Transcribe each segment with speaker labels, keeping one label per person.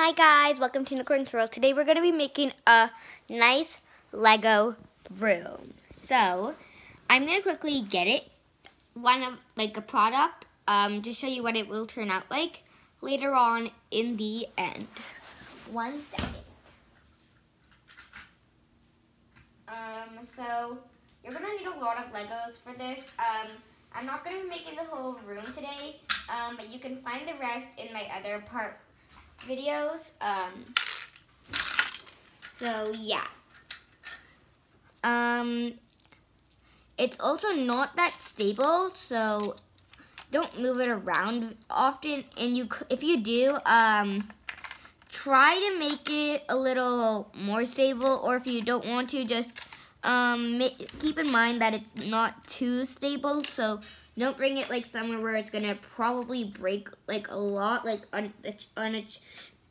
Speaker 1: Hi guys, welcome to Unicorn Swirl. Today we're going to be making a nice Lego room. So, I'm going to quickly get it, one of like a product, um, to show you what it will turn out like later on in the end. One second. Um, so, you're going to need a lot of Legos for this. Um, I'm not going to be making the whole room today, um, but you can find the rest in my other part videos. Um, so yeah. Um, it's also not that stable, so don't move it around often. And you, if you do, um, try to make it a little more stable. Or if you don't want to, just um, keep in mind that it's not too stable. So don't bring it like somewhere where it's gonna probably break like a lot, like on on a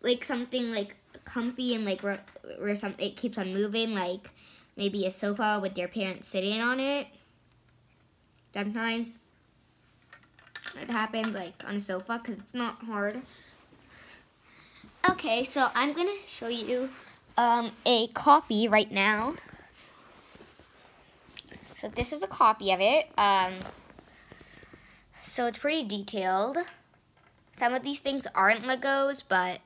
Speaker 1: like something like comfy and like where, where some it keeps on moving, like maybe a sofa with your parents sitting on it. Sometimes it happens like on a sofa because it's not hard. Okay, so I'm gonna show you um, a copy right now. So this is a copy of it. Um, so it's pretty detailed. Some of these things aren't Legos, but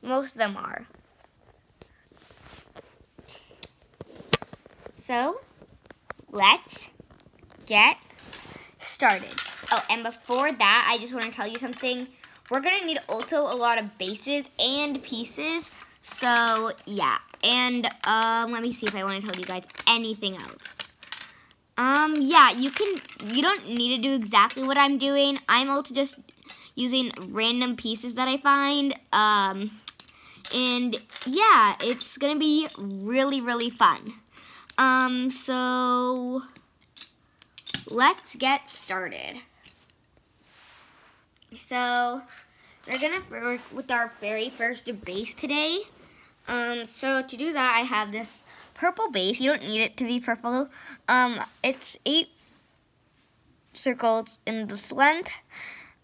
Speaker 1: most of them are. So, let's get started. Oh, and before that, I just want to tell you something. We're going to need also a lot of bases and pieces. So, yeah. And um, let me see if I want to tell you guys anything else. Um, yeah, you can, you don't need to do exactly what I'm doing. I'm also just using random pieces that I find. Um, and yeah, it's gonna be really, really fun. Um, so let's get started. So we're gonna work with our very first base today. Um, so to do that, I have this purple base. You don't need it to be purple. Um, it's eight circles in this length.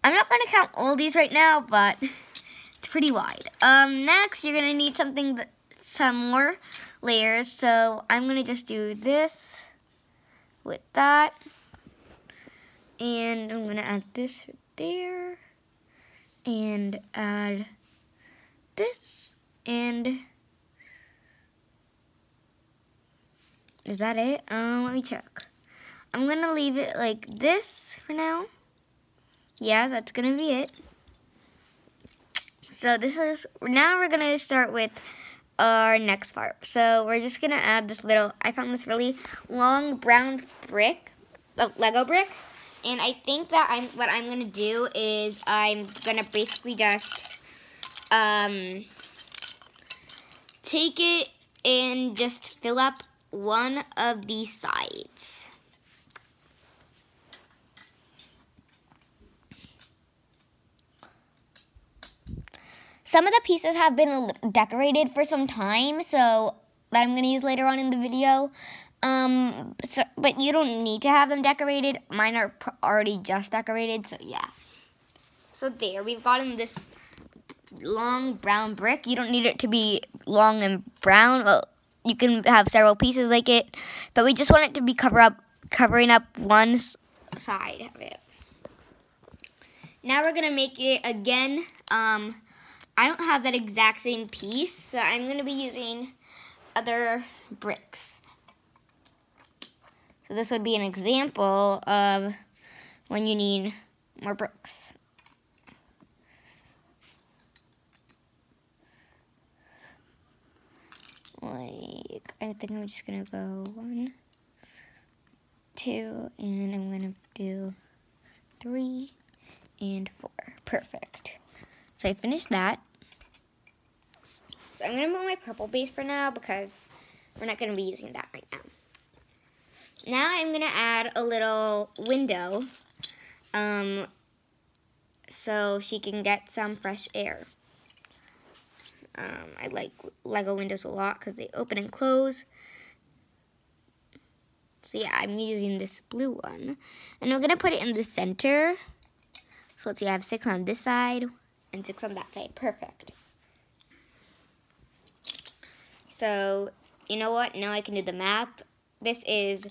Speaker 1: I'm not going to count all these right now, but it's pretty wide. Um, next, you're going to need something, that, some more layers. So I'm going to just do this with that. And I'm going to add this right there. And add this. And Is that it? Um, let me check. I'm going to leave it like this for now. Yeah, that's going to be it. So this is, now we're going to start with our next part. So we're just going to add this little, I found this really long brown brick, uh, Lego brick. And I think that I'm, what I'm going to do is I'm going to basically just um, take it and just fill up one of these sides. Some of the pieces have been decorated for some time, so that I'm going to use later on in the video. Um, so, but you don't need to have them decorated. Mine are already just decorated, so yeah. So there, we've gotten this long brown brick. You don't need it to be long and brown. Well, you can have several pieces like it, but we just want it to be cover up, covering up one side of it. Now we're gonna make it again. Um, I don't have that exact same piece, so I'm gonna be using other bricks. So this would be an example of when you need more bricks. Like, I think I'm just gonna go one, two, and I'm gonna do three and four. Perfect. So I finished that. So I'm gonna move my purple base for now because we're not gonna be using that right now. Now I'm gonna add a little window um, so she can get some fresh air. Um, I like Lego windows a lot because they open and close. So yeah, I'm using this blue one. And I'm going to put it in the center. So let's see, I have six on this side and six on that side. Perfect. So, you know what? Now I can do the math. This is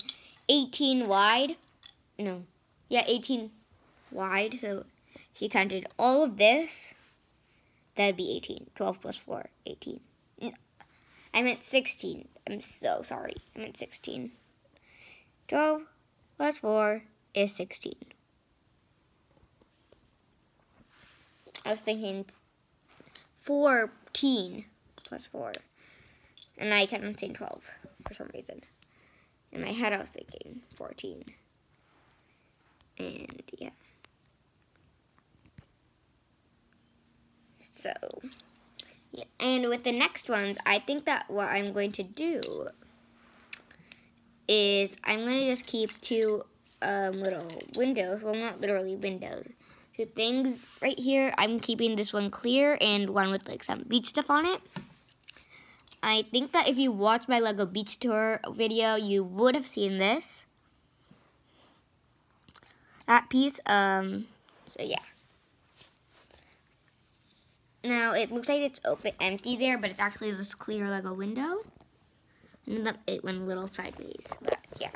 Speaker 1: 18 wide. No. Yeah, 18 wide. So, you counted all of this, that'd be 18. 12 plus 4, 18. No, I meant 16. I'm so sorry. I meant 16. 12 plus 4 is 16. I was thinking 14 plus 4. And I kept on saying 12 for some reason. In my head, I was thinking 14. And yeah. So, yeah. and with the next ones, I think that what I'm going to do is I'm going to just keep two um, little windows. Well, not literally windows. Two things right here. I'm keeping this one clear and one with like some beach stuff on it. I think that if you watched my Lego Beach Tour video, you would have seen this. That piece, um, so yeah. Now, it looks like it's open, empty there, but it's actually this clear Lego window. And then it went a little sideways, but yeah.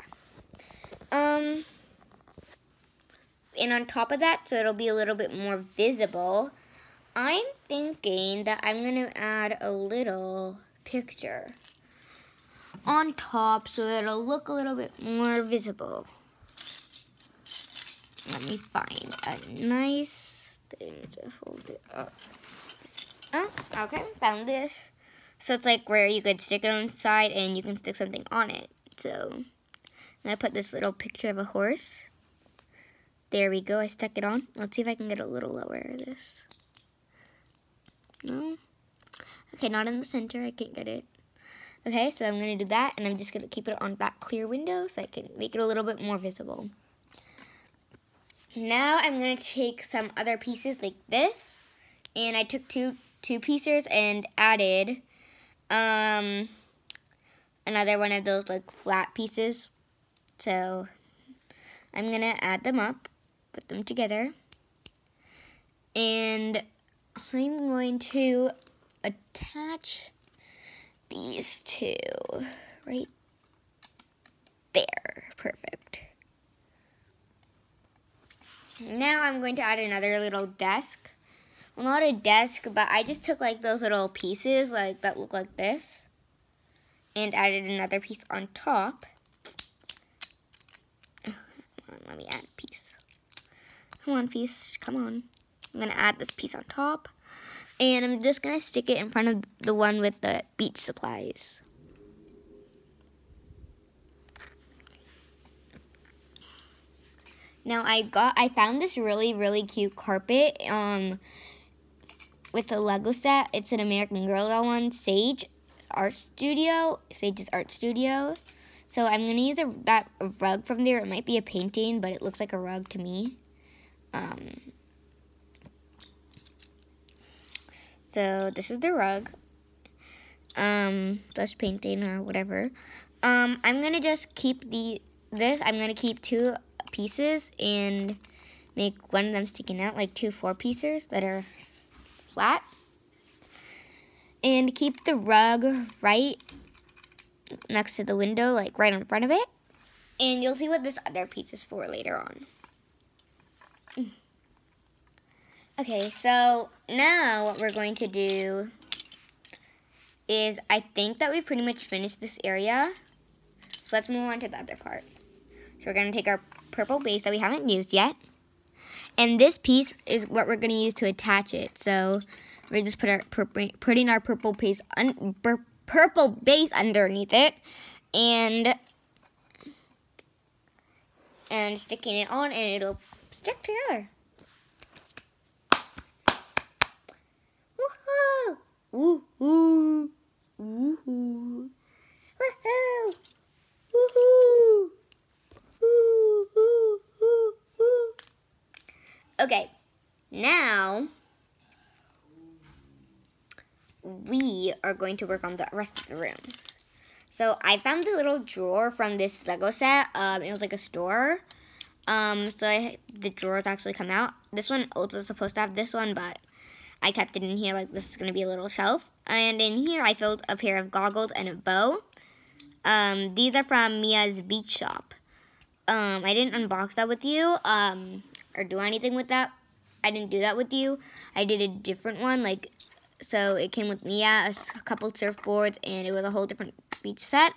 Speaker 1: Um, and on top of that, so it'll be a little bit more visible, I'm thinking that I'm going to add a little picture on top so it'll look a little bit more visible. Let me find a nice thing to hold it up. Oh, okay, found this. So it's like where you could stick it on the side and you can stick something on it. So I'm gonna put this little picture of a horse. There we go, I stuck it on. Let's see if I can get a little lower this. No? Okay, not in the center, I can't get it. Okay, so I'm gonna do that and I'm just gonna keep it on that clear window so I can make it a little bit more visible. Now I'm gonna take some other pieces like this and I took two two pieces and added um, another one of those like flat pieces. So I'm gonna add them up, put them together, and I'm going to attach these two right there. Perfect. Now I'm going to add another little desk well, not a desk, but I just took like those little pieces like that look like this and added another piece on top. On, let me add a piece. Come on, piece. Come on. I'm to add this piece on top. And I'm just to stick it in front of the one with the beach supplies. Now I got I found this really really cute carpet um with a Lego set. It's an American Girl doll one, Sage Art Studio, Sage's Art Studio. So I'm going to use a, that rug from there. It might be a painting, but it looks like a rug to me. Um, so this is the rug. Um, painting or whatever. Um, I'm going to just keep the this. I'm going to keep two pieces and make one of them sticking out, like two four pieces that are flat. And keep the rug right next to the window, like right in front of it. And you'll see what this other piece is for later on. Okay, so now what we're going to do is I think that we pretty much finished this area. So let's move on to the other part. So we're going to take our purple base that we haven't used yet. And this piece is what we're going to use to attach it. So we're just put our putting our purple base purple base underneath it, and and sticking it on, and it'll stick together. Woohoo! Woohoo! Woohoo! Woohoo! Woohoo! Okay, now we are going to work on the rest of the room. So I found the little drawer from this Lego set. Um, it was like a store. Um, so I, the drawers actually come out. This one also supposed to have this one, but I kept it in here like this is going to be a little shelf. And in here, I filled a pair of goggles and a bow. Um, these are from Mia's Beach Shop. Um, I didn't unbox that with you um, or do anything with that. I didn't do that with you. I did a different one. Like, so it came with Mia, a couple surfboards, and it was a whole different beach set.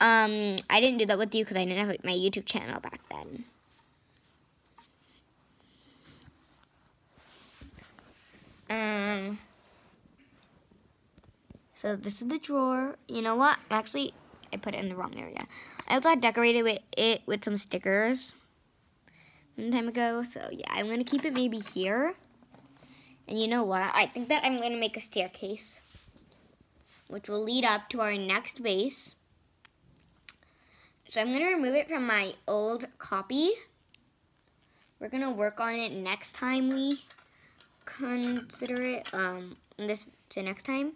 Speaker 1: Um, I didn't do that with you because I didn't have my YouTube channel back then. Um, so this is the drawer. You know what? Actually, I put it in the wrong area. I also had decorated it with some stickers some time ago. So yeah, I'm going to keep it maybe here. And you know what? I think that I'm going to make a staircase. Which will lead up to our next base. So I'm going to remove it from my old copy. We're going to work on it next time we consider it. Um, this to next time.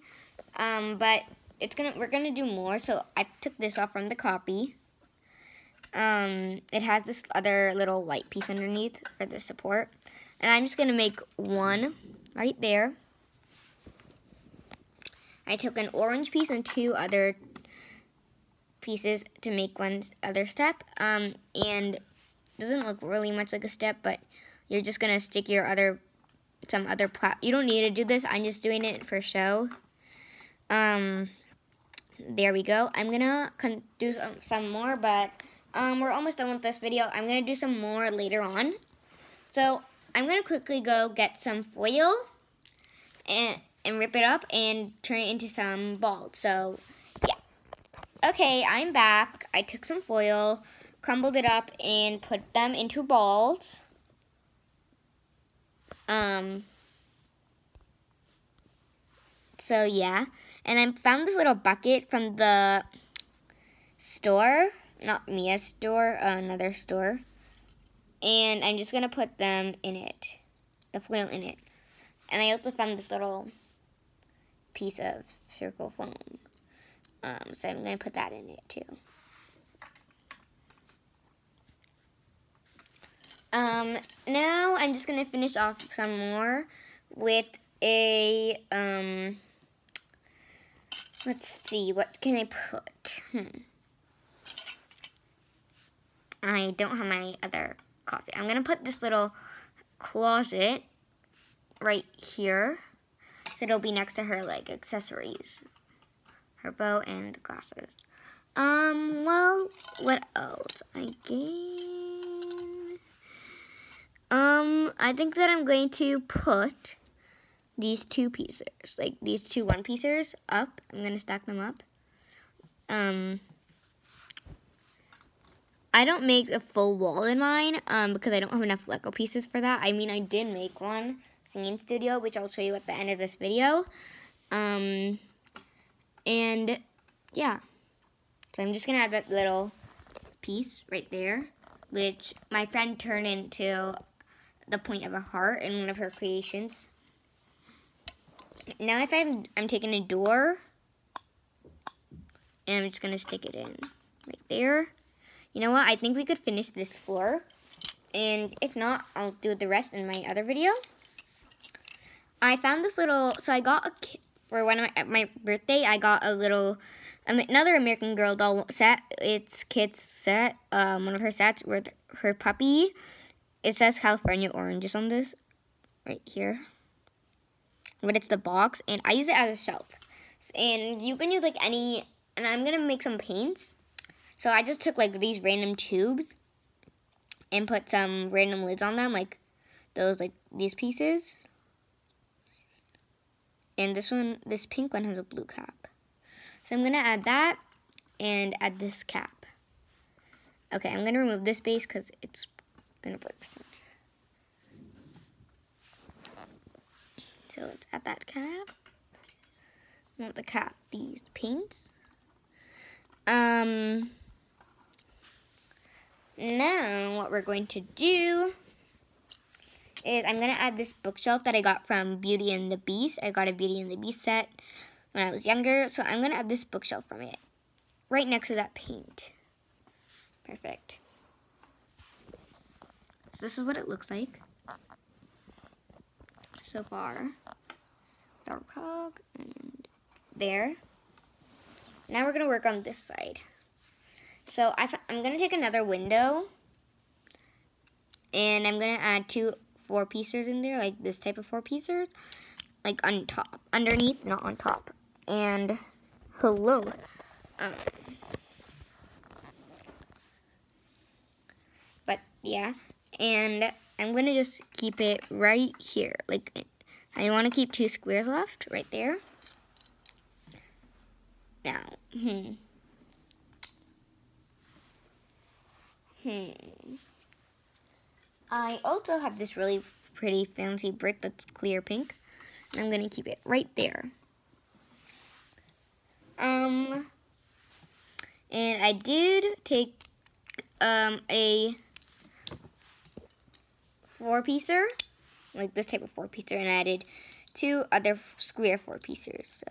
Speaker 1: Um, but it's gonna we're gonna do more. So I took this off from the copy. Um, it has this other little white piece underneath for the support. And I'm just gonna make one right there. I took an orange piece and two other pieces to make one other step. Um, and doesn't look really much like a step, but you're just gonna stick your other, some other plat. You don't need to do this. I'm just doing it for show. Um, there we go. I'm gonna do some, some more, but um, we're almost done with this video. I'm gonna do some more later on. So I'm gonna quickly go get some foil and and rip it up and turn it into some balls. So yeah. Okay, I'm back. I took some foil, crumbled it up, and put them into balls. Um, so yeah, and I found this little bucket from the store, not Mia's store, uh, another store. And I'm just going to put them in it, the foil in it. And I also found this little piece of circle foam. Um, so I'm going to put that in it too. Um, now I'm just going to finish off some more with a, um, Let's see, what can I put? Hmm. I don't have my other coffee. I'm going to put this little closet right here. So it'll be next to her, like, accessories. Her bow and glasses. Um, well, what else? I guess... Um, I think that I'm going to put these two pieces, like these two one piecers up. I'm going to stack them up. Um, I don't make a full wall in mine um, because I don't have enough Lego pieces for that. I mean, I did make one singing studio, which I'll show you at the end of this video. Um, and yeah, so I'm just going to add that little piece right there, which my friend turned into the point of a heart in one of her creations. Now if I'm, I'm taking a door, and I'm just going to stick it in right there. You know what? I think we could finish this floor. And if not, I'll do the rest in my other video. I found this little, so I got a, kit for one of my, my birthday, I got a little, um, another American Girl doll set. It's Kit's set, um, one of her sets with her puppy. It says California Oranges on this, right here but it's the box, and I use it as a shelf. And you can use like any, and I'm gonna make some paints. So I just took like these random tubes and put some random lids on them, like those, like these pieces. And this one, this pink one has a blue cap. So I'm gonna add that and add this cap. Okay, I'm gonna remove this base because it's gonna break some. So let's add that cap. Not the cap, these paints. Um, now what we're going to do is I'm going to add this bookshelf that I got from Beauty and the Beast. I got a Beauty and the Beast set when I was younger. So I'm going to add this bookshelf from it. Right next to that paint. Perfect. So this is what it looks like so far. dark hog and there. Now we're gonna work on this side. So I am gonna take another window and I'm gonna add two four piecers in there, like this type of four piecers, like on top, underneath, not on top. And hello. Um, but yeah, and I'm gonna just keep it right here. Like I want to keep two squares left right there. Now, hmm. Hmm. I also have this really pretty fancy brick that's clear pink. And I'm going to keep it right there. Um, and I did take um, a four-piecer, like this type of four-piecer, and added two other square four-piecers. So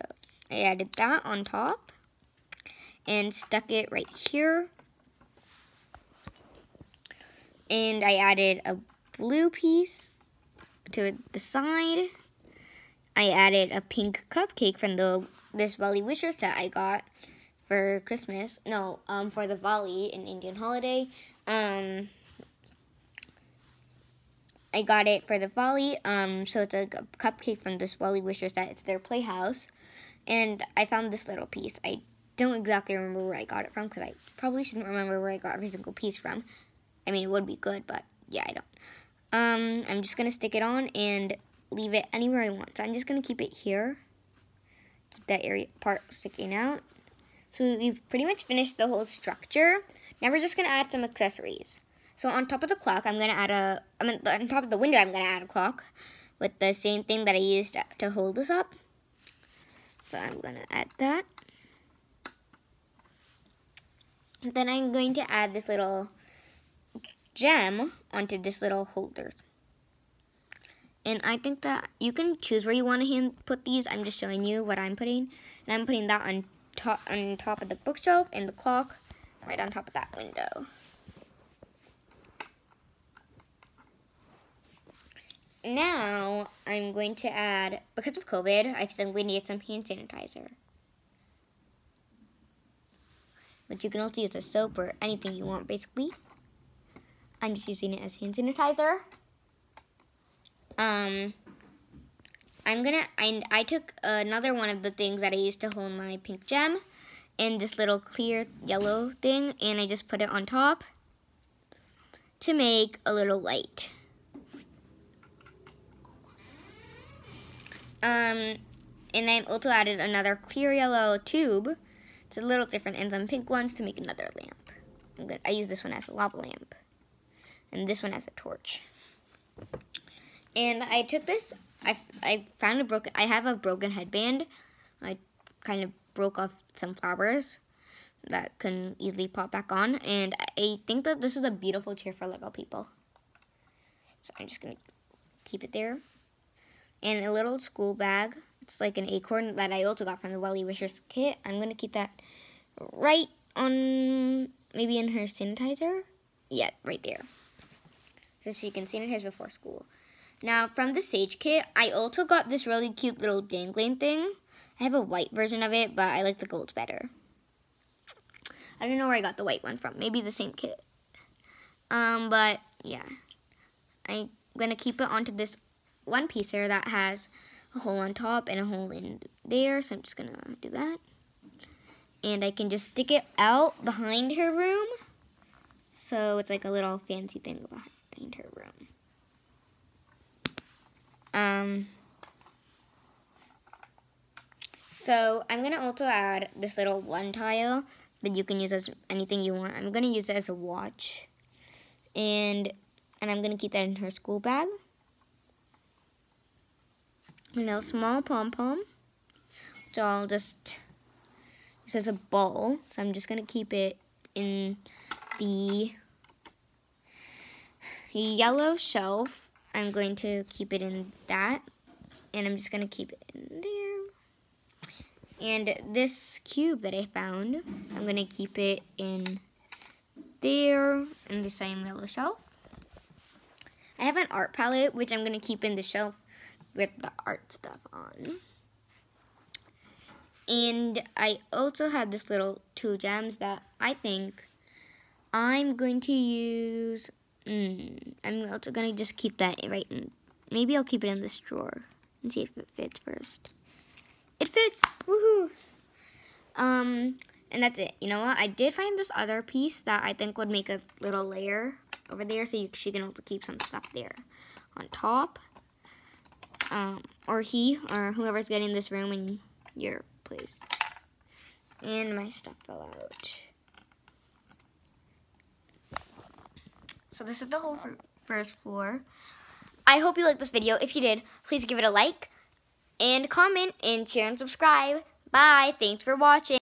Speaker 1: I added that on top and stuck it right here and I added a blue piece to the side. I added a pink cupcake from the this WellieWisher set I got for Christmas. No, um, for the Diwali in Indian holiday. Um, I got it for the Diwali. Um, so it's a cupcake from this WellieWisher set. It's their playhouse, and I found this little piece. I don't exactly remember where I got it from because I probably shouldn't remember where I got every single piece from. I mean, it would be good, but yeah, I don't. Um, I'm just going to stick it on and leave it anywhere I want. So I'm just going to keep it here. Keep that area part sticking out. So we've pretty much finished the whole structure. Now we're just going to add some accessories. So on top of the clock, I'm going to add a, I mean, on top of the window, I'm going to add a clock with the same thing that I used to hold this up. So I'm going to add that. Then I'm going to add this little gem onto this little holders. And I think that you can choose where you want to put these. I'm just showing you what I'm putting. And I'm putting that on top on top of the bookshelf and the clock right on top of that window. Now I'm going to add, because of COVID, I think we need some hand sanitizer. But you can also use a soap or anything you want basically. I'm just using it as hand sanitizer. Um, I'm gonna, I, I took another one of the things that I used to hold my pink gem in this little clear yellow thing and I just put it on top to make a little light. Um, and I also added another clear yellow tube. It's a little different and some pink ones to make another lamp. Gonna, I use this one as a lava lamp and this one has a torch. And I took this, I, I found a broken, I have a broken headband. I kind of broke off some flowers that can easily pop back on. And I think that this is a beautiful chair for Lego people. So I'm just going to keep it there. And a little school bag. It's like an acorn that I also got from the WellieWishers kit. I'm going to keep that right on, maybe in her sanitizer. Yeah, right there so she can sanitize before school. Now, from the Sage kit, I also got this really cute little dangling thing. I have a white version of it, but I like the gold better. I don't know where I got the white one from. Maybe the same kit. Um, but, yeah. I'm going to keep it onto this one piecer that has a hole on top and a hole in there. So I'm just going to do that. And I can just stick it out behind her room. So it's like a little fancy thing behind paint her room. Um, so I'm going to also add this little one tile that you can use as anything you want. I'm going to use it as a watch. And, and I'm going to keep that in her school bag. A little small pom-pom. So I'll just, this is a ball. So I'm just going to keep it in the yellow shelf. I'm going to keep it in that. And I'm just going to keep it in there. And this cube that I found, I'm going to keep it in there in the same yellow shelf. I have an art palette, which I'm going to keep in the shelf with the art stuff on. And I also have this little two gems that I think I'm going to use. Mm, I'm also going to just keep that right in. Maybe I'll keep it in this drawer and see if it fits first. It fits! Woohoo! Um, and that's it. You know what? I did find this other piece that I think would make a little layer over there so you, she can also keep some stuff there on top. Um, or he, or whoever's getting this room in your place. And my stuff fell out. So this is the whole first floor. I hope you liked this video. If you did, please give it a like and comment and share and subscribe. Bye. Thanks for watching.